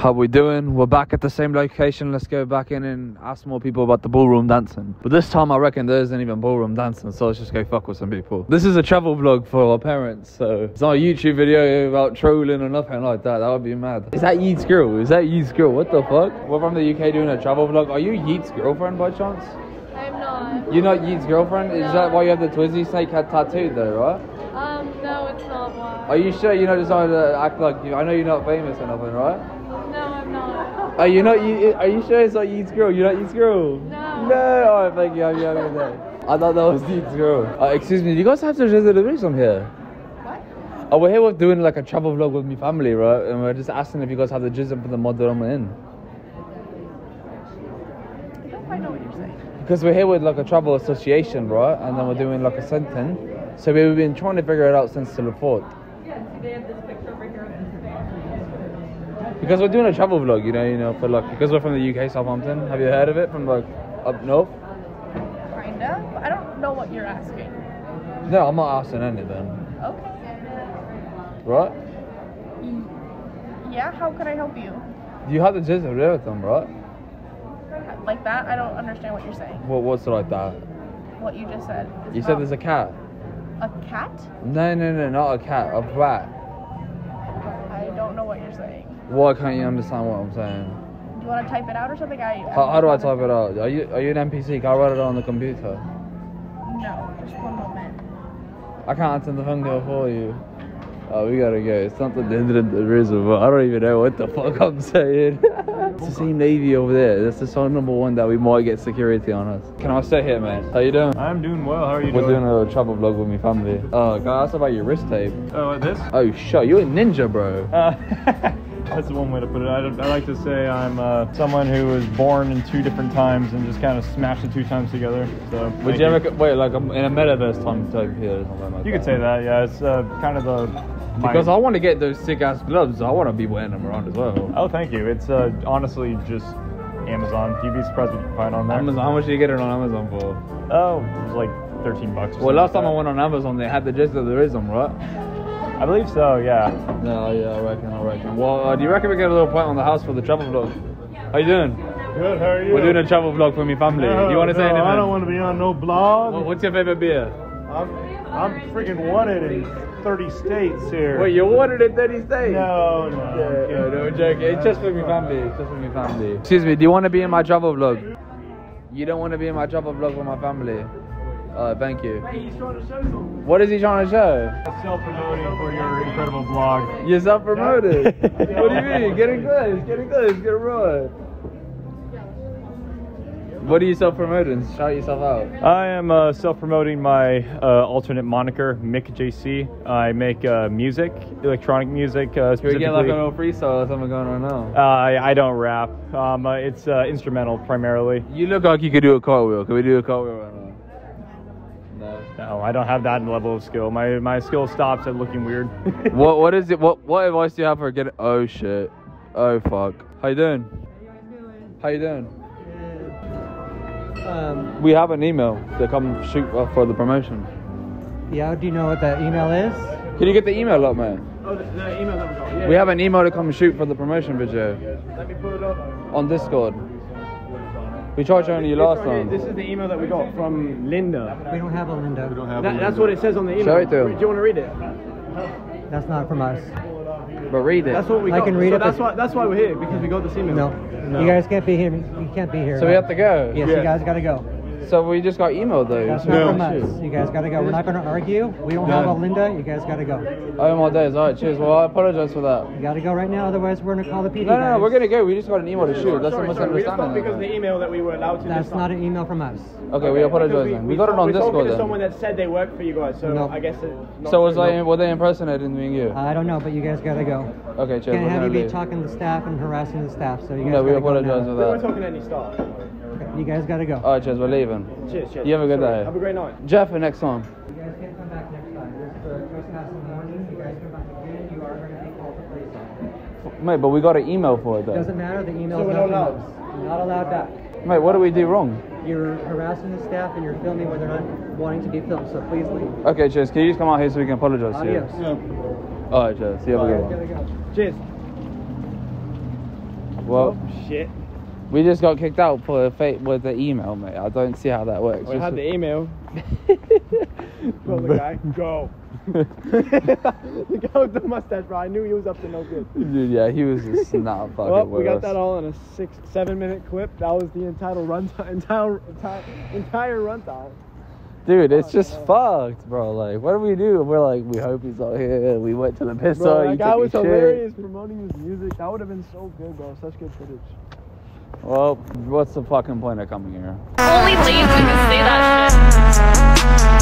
How we doing? We're back at the same location. Let's go back in and ask more people about the ballroom dancing. But this time I reckon there isn't even ballroom dancing, so let's just go fuck with some people. This is a travel vlog for our parents, so it's not a YouTube video about trolling or nothing like that. That would be mad. Is that Yeat's girl? Is that Yeat's girl? What the fuck? We're from the UK doing a travel vlog. Are you Yeat's girlfriend by chance? I'm not. You're not Yeat's girlfriend? Is No. that why you have the Twizzy snake head tattooed though, right? Um, no, it's not why. Are you sure you're not just to act like you? I know you're not famous or nothing, right? No, I'm not. Are you not? You, are you sure it's not Yeat's girl? You're not Yeat's girl? No. No. Alright, thank you. Have you have a good day. I thought that was Yeat's girl. Uh, excuse me. Do you guys have to visit the bridge from here? What? Oh, we're here with doing like a travel vlog with my family, right? And we're just asking if you guys have the jism for the mod that I'm in. I don't quite know what you're saying. Because we're here with like a travel association, right? And then we're doing like a sentence. So we've been trying to figure it out since the fourth. They have this picture over here. Because we're doing a travel vlog, you know, you know, for like because we're from the UK, Southampton. Have you heard of it from like up north? Kinda. But I don't know what you're asking. No, I'm not asking anything, Okay. right? Yeah, how could I help you? You have the there with them, right? Like that? I don't understand what you're saying. What what's like that? What you just said. You said there's a cat. a cat? No, no, no, not a cat, a rat. I don't know what you're saying. Why can't you understand what I'm saying? Do you want to type it out or something? I. How, how do I type it out? Are you are you an NPC? Can I write it on the computer? No, just one moment. I can't answer the phone call for you. Oh, we gotta go. It's not the end of the reason, but I don't even know what the fuck I'm saying. it's the same navy over there. That's the song number one that we might get security on us. Can I stay here, man? How you doing? I'm doing well. How are you doing? We're doing? a travel vlog with my family. Oh, can I ask about your wrist tape? Oh, this? Oh, shit, you're a ninja, bro. Uh, that's the one way to put it. I, I like to say I'm uh, someone who was born in two different times and just kind of smashed the two times together. So Would thank you ever wait like I'm in a metaverse time type here or something like You that? could say that. Yeah, it's uh, kind of the my- Because I want to get those sick ass gloves. I want to be wearing them around as well. Oh, thank you. It's uh, honestly just Amazon. You'd be surprised what you can find on there. Amazon, how much do you get it on Amazon for? Oh, it was like 13 bucks. or Well, last something time I went on Amazon, they had the gist of the rhythm, right? I believe so. Yeah. No, yeah, I reckon, I reckon. Well, uh, do you reckon we get a little point on the house for the travel vlog? How you doing? Good, how are you? We're doing a travel vlog for my family. No, do you want to say anything? I don't want to be on no blog. What- What's your favorite beer? I'm, I'm freaking wanted in 30 states here. Wait, you ordered it 30 states? No, no. Yeah, no, no, I'm joking. It's just for my family. It's just for my family. Excuse me, do you want to be in my travel vlog? You don't want to be in my travel vlog with my family? Uh, thank you. He's trying to show something. What is he trying to show? Self-promoting for your incredible blog. You're self-promoted. what do you mean? Getting close, getting close, get right. What are you self-promoting? Shout yourself out. I am uh, self-promoting my uh, alternate moniker, Mick JC. I make uh, music, electronic music. Uh, Can we get like a little freestyle or something going on now? uh, I, I don't rap. Um, uh, it's uh, instrumental primarily. You look like you could do a cartwheel. Can we do a cartwheel right now? No. No, I don't have that level of skill. My my skill stops at looking weird. what what is it? What what advice do you have for getting? Oh shit. Oh fuck. How you doing? How you doing? Um, We have an email to come shoot uh, for the promotion. yeah, do you know what that email is? Can you get the email up, man? Oh, the, the email that we got. Yeah. We have an email to come shoot for the promotion video Let me pull it up. on Discord. We tried showing you last This right here, time. This is the email that we got from Linda. We don't have a Linda. We don't have That, that's what it says on the email. Show it to him. Do you want to read it? That's not from us. But read it. That's what we I got. can read so it, That's why. That's why we're here because we got this email. No. You guys can't be here. You can't be here. So we have to go. Yes, Yeah. you guys gotta go. So we just got emailed though. That's not we from us. You guys gotta go. We're not gonna argue. We don't have a Linda. You guys gotta go. Oh my days. Alright, cheers. Well, I apologize for that. You gotta go right now. Otherwise, we're gonna call the PD. No, no, no, we're gonna go. We just got an email to shoot. That's a sorry, sorry. We just thought misunderstanding. because of the email that we were allowed to. That's not an email from us. Okay, we apologize then. We got it on we're Discord talking to someone that said they work for you guys, so No. I guess it's not So was true. I? Were they impersonating me and you? I don't know, but you guys gotta go. Okay, cheers. Can't we're have gonna you be talking to the staff and harassing the staff. So you guys No, we gotta go apologize now. for We weren't talking to any staff. Okay, You guys gotta go. Alright, cheers. We're leaving. Cheers, cheers. You have a good Sorry. day. Have a great night. Jeff, for next time. You guys can't come back next time. This is for trespassing warning. You guys come back again. You are gonna be called to police officer. Mate, but we got an email for it though. Doesn't matter. The email's So we're not not from us. You're not allowed back. Mate, what do we do wrong? You're harassing the staff and you're filming when they're not wanting to be filmed. So please leave. Okay, cheers. Can you just come out here so we can apologize to you? Adios. Alright, cheers. See you have a good one. go. Cheers. Well, Shit. We just got kicked out for a fake with the email, mate. I don't see how that works. We Just- had the email. Well, the guy, go. the guy with the mustache, bro. I knew he was up to no good. Dude, yeah, he was just not fucking Well, we got that all in a six, seven minute clip. That was the entire runtime, entire, entire, entire runtime. Dude, it's just fucked, bro. Like, what do we do? We're like, we hope he's not here. We went to the pizza. Bro, that guy took was his shit. hilarious promoting his music. That would have been so good, bro. Such good footage. Well, what's the fucking point of coming here? Only lazy can say that shit.